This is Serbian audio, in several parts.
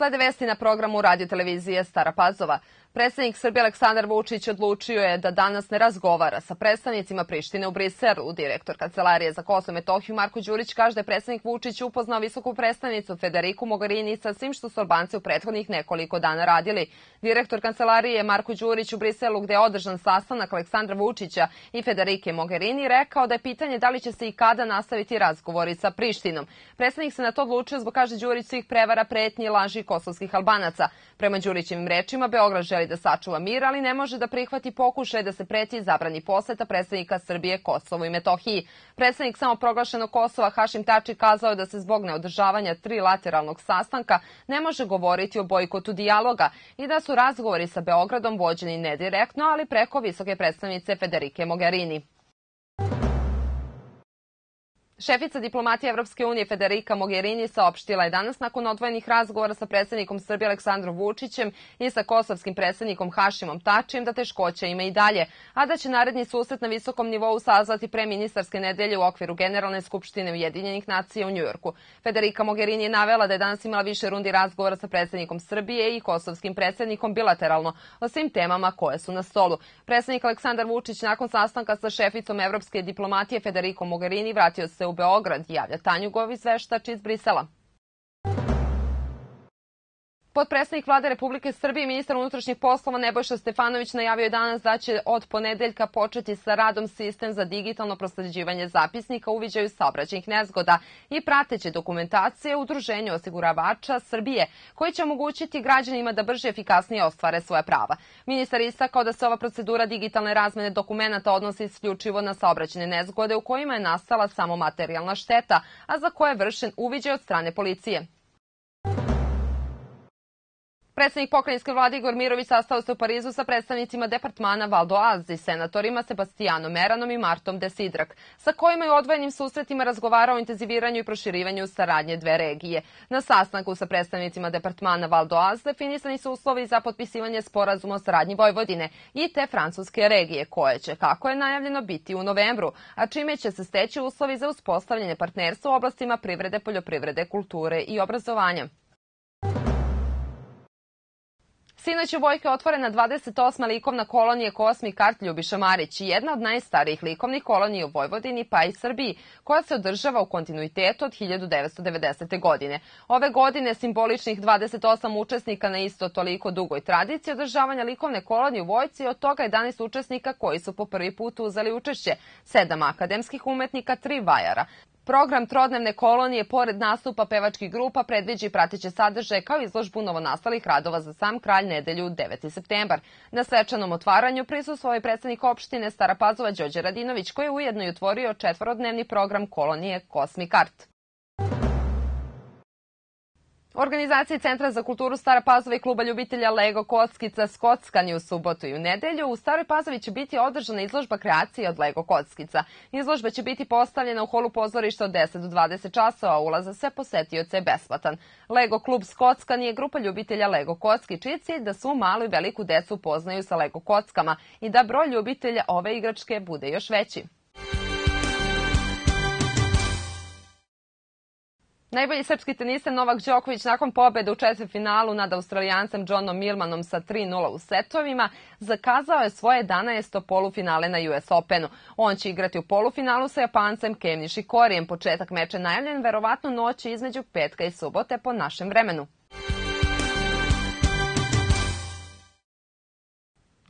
Slede vesti na programu radio televizije Stara Pazova. Predsednik Srbije Aleksandar Vučić odlučio je da danas ne razgovara sa predstavnicima Prištine u Briselu. Direktor Kancelarije za Kosovo Metohiju Marko Đurić kaže da je predsednik Vučić upoznao visoku predstavnicu Federiku Mogherini sa svim što su Albanci u prethodnih nekoliko dana radili. Direktor Kancelarije Marko Đurić u Briselu gde je održan sastanak Aleksandra Vučića i Federike Mogherini rekao da je pitanje da li će se i kada nastaviti razgovori sa Prištinom. Predsednik se na to odlučio zbog, kaže Đurić, svih prevara, pretnji i laži kosovskih Albanaca. Prema Đurićevim rečima, Beograd da sačuva mir, ali ne može da prihvati pokušaj da se preti zabrani poseta predsednika Srbije Kosovo i Metohiji. Predsednik samoproglašenog Kosova Hašim Tači kazao je da se zbog neodržavanja trilateralnog sastanka ne može govoriti o bojkotu dijaloga i da su razgovori sa Beogradom vođeni ne ali preko visoke predstavnice Federike Mogherini. Šefica diplomatije Evropske unije Federica Mogherini saopštila je danas nakon odvojenih razgovora sa predsednikom Srbije Aleksandrom Vučićem i sa kosovskim predsednikom Hašimom Tačijem da teškoća ima i dalje, a da će naredni susret na visokom nivou sazvati pre ministarske nedelje u okviru Generalne skupštine Ujedinjenih nacija u Njujorku. Federica Mogherini je navela da je danas imala više rundi razgovora sa predsednikom Srbije i kosovskim predsednikom bilateralno o svim temama koje su na stolu. Predsednik Aleksandar Vučić nakon sastanka sa šeficom Evropske diplomatije Federico Mogherini vratio se u Beograd, javlja Tanju Govi Zveštač iz Brisela. Podpredsednik vlade Republike Srbije i ministar unutrašnjih poslova Nebojša Stefanović najavio je danas da će od ponedeljka početi sa radom sistem za digitalno prosleđivanje zapisnika uviđaju saobraćajnih nezgoda i prateće dokumentacije Udruženju osiguravača Srbije, koji će omogućiti građanima da brže i efikasnije ostvare svoje prava. Ministar istakao da se ova procedura digitalne razmene dokumenta odnosi isključivo na saobraćene nezgode u kojima je nastala samo materijalna šteta, a za koje je vršen uviđaj od strane policije. Predsednik pokrajinske vlade Igor Mirović sastao se u Parizu sa predstavnicima departmana Valdo Azi, senatorima Sebastijanom Meranom i Martom Desidrak, sa kojima je u odvojenim susretima razgovarao o intenziviranju i proširivanju saradnje dve regije. Na sastanku sa predstavnicima departmana Valdo Az definisani su uslovi za potpisivanje sporazuma o saradnji Vojvodine i te francuske regije, koje će, kako je najavljeno, biti u novembru, a čime će se steći uslovi za uspostavljanje partnerstva u oblastima privrede, poljoprivrede, kulture i obrazovanja. Sinoć je Vojke otvorena 28. likovna kolonija Kosmik Art Ljubiša Marić, jedna od najstarijih likovnih kolonija u Vojvodini pa i Srbiji, koja se održava u kontinuitetu od 1990. godine. Ove godine simboličnih 28 učesnika na isto toliko dugoj tradiciji održavanja likovne kolonije u Vojci, od toga 11 učesnika koji su po prvi put uzeli učešće, sedam akademskih umetnika, tri vajara. Program trodnevne kolonije, pored nastupa pevačkih grupa, predviđa i pratiće sadržaje kao izložbu novonastalih radova za sam kralj nedelju 9. septembar. Na svečanom otvaranju prisustvovao je predsednik opštine Stara Pazova Đorđe Radinović, koji je ujedno i otvorio četvorodnevni program kolonije Cosmic Art. Organizacije Centra za kulturu Stara Pazova i kluba ljubitelja Lego kockica Skockani u subotu i u nedelju. U Staroj Pazovi će biti održana izložba kreacije od Lego kockica. Izložba će biti postavljena u holu pozorišta od 10 do 20 časova, a ulaz za sve posetioce je besplatan. Lego klub Skockan je grupa ljubitelja Lego kocki, čiji cilj da svu malu i veliku decu upoznaju sa Lego kockama i da broj ljubitelja ove igračke bude još veći. Najbolji srpski tenista Novak Đoković nakon pobede u četvrtfinalu nad Australijancem Johnom Milmanom sa 3-0 u setovima zakazao je svoje 11. polufinale na US Openu. On će igrati u polufinalu sa Japancem Kem Nishikorijem. Početak meča najavljen verovatno noći između petka i subote po našem vremenu.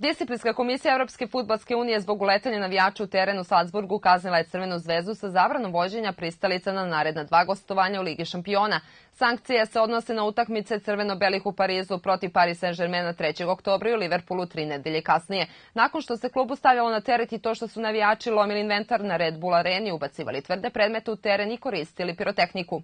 Disciplinska komisija Europske futbalske unije zbog uletanja navijača u terenu u Salzburgu kaznila je Crvenu zvezdu sa zabranom vođenja pristalica na naredna dva gostovanja u Ligi šampiona. Sankcije se odnose na utakmice crveno-belih u Parizu protiv Paris Saint-Germaina 3. oktobra i u Liverpoolu tri nedelje kasnije. Nakon što se klubu stavljalo na teret i to što su navijači lomili inventar na Red Bull areni, ubacivali tvrde predmete u teren i koristili pirotehniku.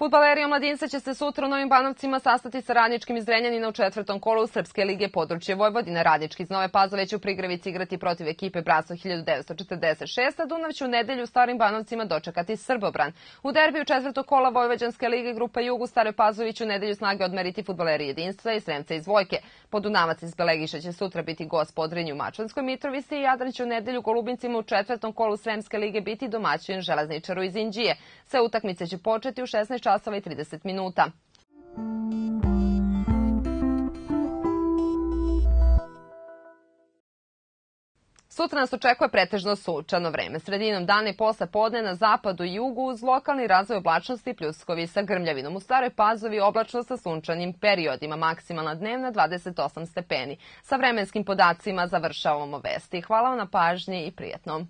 Futbaleri omladinca će se sutra u Novim Banovcima sastati sa radničkim iz Renjanina u četvrtom kolu Srpske lige područje Vojvodina. Radnički iz Nove Pazove će u Prigravici igrati protiv ekipe Braso 1946, a Dunav će u nedelju u Starim Banovcima dočekati Srbobran. U derbiju četvrtog kola Vojvođanske lige Grupa Jugu Stare Pazović u nedelju snage odmeriti futbaleri jedinstva i Sremca iz Vojke. Podunavac iz Belegiša će sutra biti gost Podrinju u Mačvanskoj Mitrovici i Jadran će u nedelju Golubincima u četvrtom kolu Sremske lige biti domaćin Železničaru iz Inđije. Sve utakmice će početi u 16 časova i 30 minuta. Sutra nas očekuje pretežno sunčano vreme. Sredinom dana i posle podne na zapadu i jugu uz lokalni razvoj oblačnosti pljuskovi sa grmljavinom. U Staroj Pazovi oblačno sa sunčanim periodima. Maksimalna dnevna 28 stepeni. Sa vremenskim podacima završavamo vesti. Hvala vam na pažnji i prijetno.